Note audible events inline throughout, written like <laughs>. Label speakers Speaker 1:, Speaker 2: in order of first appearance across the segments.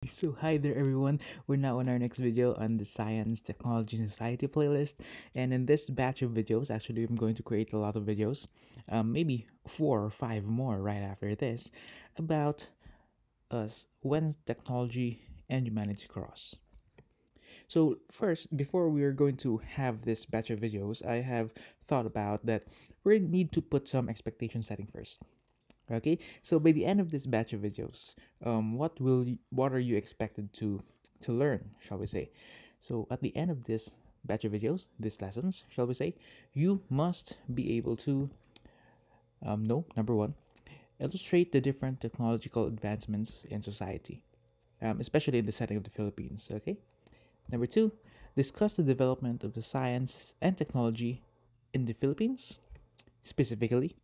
Speaker 1: <laughs> So hi there everyone, we're now on our next video on the Science, Technology, and Society playlist. And in this batch of videos, actually I'm going to create a lot of videos, um, maybe four or five more right after this, about us when technology and humanity cross. So first, before we are going to have this batch of videos, I have thought about that we need to put some expectation setting first okay? So by the end of this batch of videos um, what will you, what are you expected to to learn shall we say? So at the end of this batch of videos these lessons shall we say you must be able to um, know number one illustrate the different technological advancements in society um, especially in the setting of the philippines okay? Number two discuss the development of the science and technology in the philippines specifically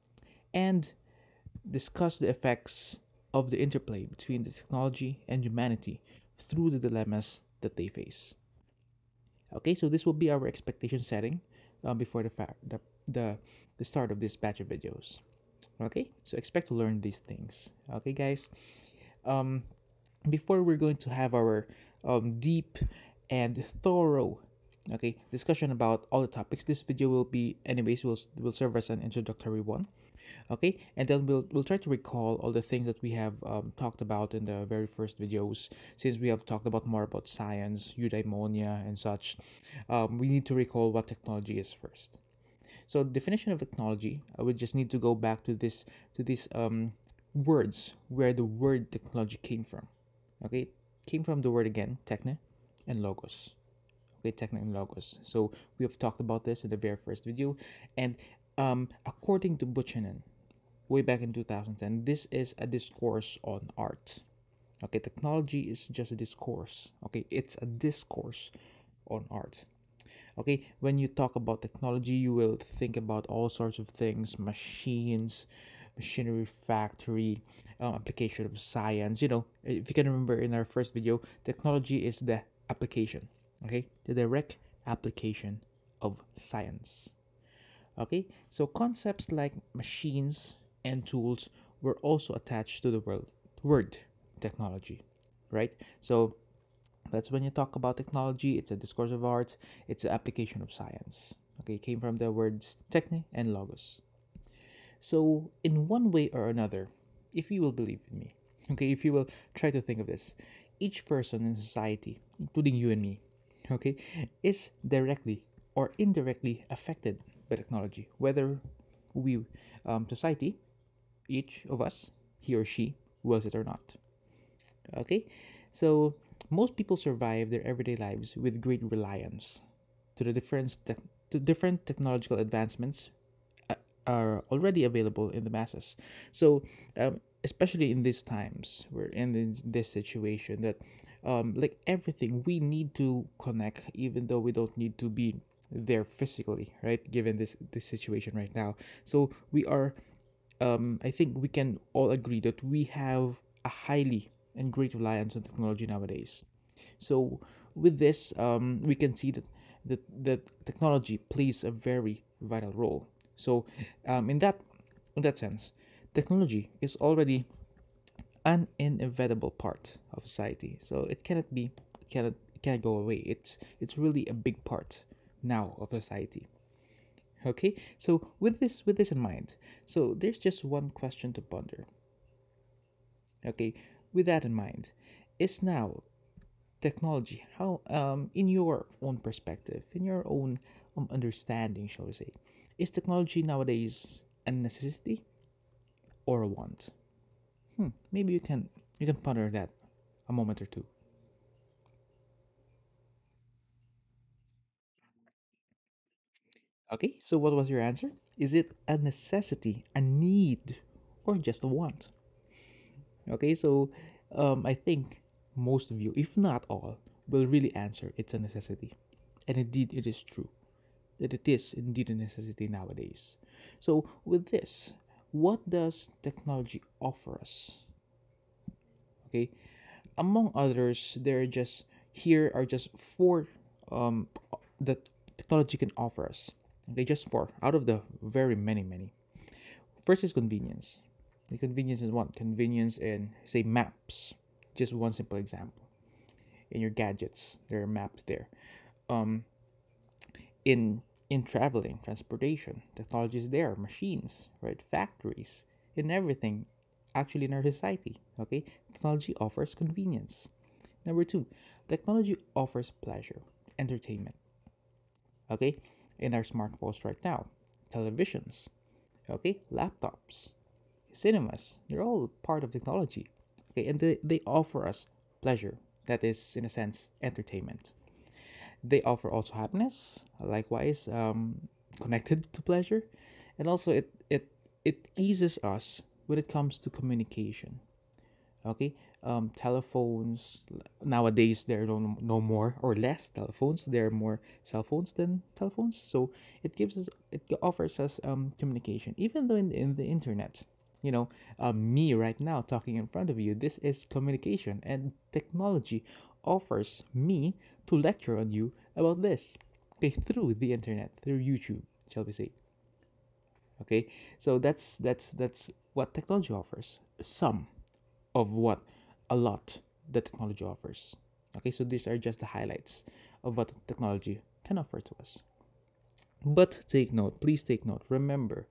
Speaker 1: and discuss the effects of the interplay between the technology and humanity through the dilemmas that they face. Okay, so this will be our expectation setting um, before the, fa- the, the, the start of this batch of videos. Okay, so expect to learn these things. Okay, guys. Um, before we're going to have our um, deep and thorough okay discussion about all the topics this video will be anyways will will serve as an introductory one okay? And then we'll we'll try to recall all the things that we have um, talked about in the very first videos since we have talked about more about science eudaimonia and such. Um, we need to recall what technology is first. So definition of technology i would just need to go back to this to these um, words where the word technology came from. Okay? Came from the word again techne and logos. Okay? Techne and logos. So we have talked about this in the very first video. And um, according to Buchanan, way back in 2010 this is a discourse on art. Okay technology is just a discourse. Okay it's a discourse on art. Okay when you talk about technology you will think about all sorts of things machines machinery factory um, application of science. You know if you can remember in our first video technology is the application. Okay the direct application of science. Okay so concepts like machines and tools were also attached to the word, word technology, right? So that's when you talk about technology, it's a discourse of art, it's an application of science. Okay, came from the words techne and logos. So, in one way or another, if you will believe in me, okay, if you will try to think of this, each person in society, including you and me, okay, is directly or indirectly affected by technology, whether we, um, society, each of us, he or she, wills it or not. Okay, so most people survive their everyday lives with great reliance to the different te- to different technological advancements uh, are already available in the masses. So, um, especially in these times, we're in this, situation that, um, like everything, we need to connect, even though we don't need to be there physically, right? Given this this situation right now, so we are um, I think we can all agree that we have a highly and great reliance on technology nowadays. So with this, um, we can see that, that that technology plays a very vital role. So um, in that in that sense, technology is already an inevitable part of society. So it cannot be cannot cannot go away. It's it's really a big part now of society okay so with this with this in mind so there's just one question to ponder. Okay with that in mind is now technology how um in your own perspective in your own um, understanding shall we say is technology nowadays a necessity or a want? Hmm maybe you can you can ponder that a moment or two okay so what was your answer is it a necessity a need or just a want Okay, so um, I think most of you, if not all, will really answer it's a necessity. And indeed, it is true that it is indeed a necessity nowadays. So, with this, what does technology offer us? Okay, among others, there are just here are just four um, that technology can offer us. Okay, just four out of the very many, many. First is convenience. The convenience in what? Convenience in, say, maps. Just one simple example. in your gadgets. There are maps there. Um, in in traveling, transportation, technology is there. Machines, right? Factories, in everything, actually in our society. Okay, technology offers convenience. Number two, technology offers pleasure, entertainment. Okay, in our smartphones right now, televisions, okay, laptops, cinemas, they're all part of technology. Okay, and they, they offer us pleasure, that is, in a sense, entertainment. They offer also happiness, likewise, um, connected to pleasure, and also it, it, it eases us when it comes to communication. Okay, um, telephones nowadays there are no, no more or less telephones. There are more cell phones than telephones, so it gives us it offers us um, communication. Even though in, in the internet, you know, um, me right now talking in front of you, this is communication, and technology offers me to lecture on you about this. Okay, through the internet, through YouTube, shall we say? Okay, so that's that's that's what technology offers. Some of what a lot the technology offers. Okay, so these are just the highlights of what technology can offer to us. But take note, please take note, remember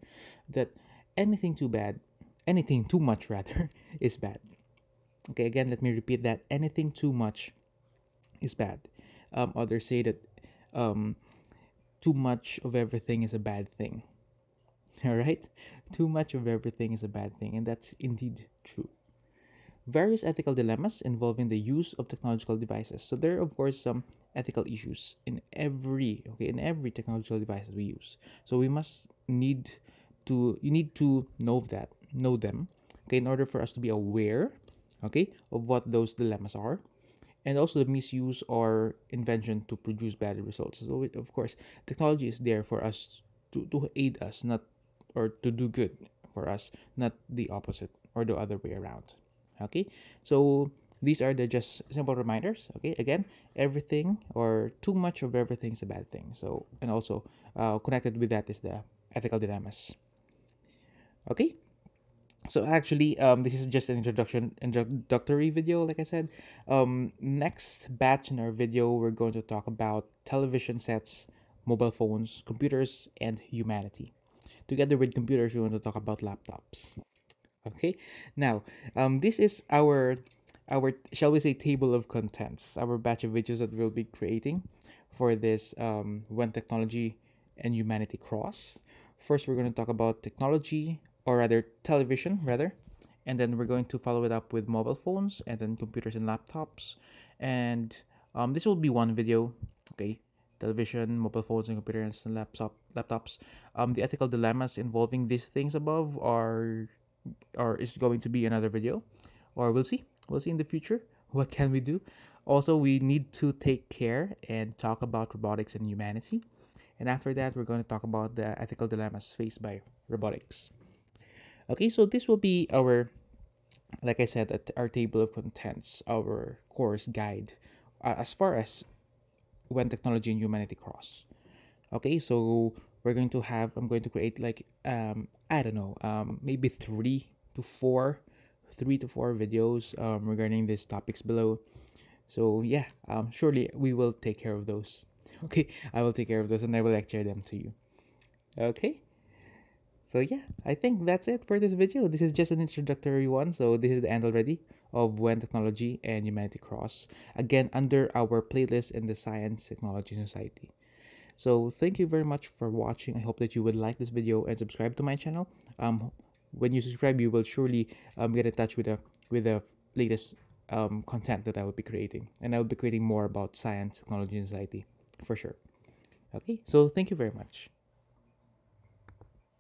Speaker 1: that anything too bad, anything too much <laughs> rather, is bad. Okay, again, let me repeat that anything too much is bad. Um, others say that um, too much of everything is a bad thing. <laughs> All right, too much of everything is a bad thing, and that's indeed true various ethical dilemmas involving the use of technological devices. So there are of course some ethical issues in every okay in every technological device that we use. So we must need to you need to know that know them okay in order for us to be aware okay of what those dilemmas are and also the misuse or invention to produce bad results. So of course technology is there for us to, to aid us not or to do good for us not the opposite or the other way around okay? So these are the just simple reminders okay? Again everything or too much of everything is a bad thing. So and also uh, connected with that is the ethical dilemmas. Okay? So actually um, this is just an introduction introductory video like i said. Um, next batch in our video we're going to talk about television sets mobile phones computers and humanity. Together with computers we want to talk about laptops okay? Now um, this is our our shall we say table of contents. Our batch of videos that we'll be creating for this um, when technology and humanity cross. First we're going to talk about technology or rather television rather. And then we're going to follow it up with mobile phones and then computers and laptops. And um, this will be one video okay? Television mobile phones and computers and laptop laptops. Um, the ethical dilemmas involving these things above are or is going to be another video or we'll see. We'll see in the future what can we do. Also we need to take care and talk about robotics and humanity. And after that we're going to talk about the ethical dilemmas faced by robotics. Okay so this will be our like i said our table of contents our course guide uh, as far as when technology and humanity cross. Okay so we're going to have i'm going to create like um i don't know um maybe three to four three to four videos um, regarding these topics below. So yeah um surely we will take care of those. <laughs> Okay i will take care of those and i will lecture them to you. Okay? So yeah i think that's it for this video. This is just an introductory one so this is the end already of when technology and humanity cross. Again under our playlist in the science technology society so thank you very much for watching. I hope that you would like this video and subscribe to my channel. Um, when you subscribe, you will surely um, get in touch with the with the latest um, content that I will be creating, and I will be creating more about science, technology, and society for sure. Okay, so thank you very much.